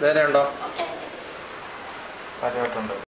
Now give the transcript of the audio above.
വേറെ ഉണ്ടോ? കാര്യമായിട്ടുണ്ട്.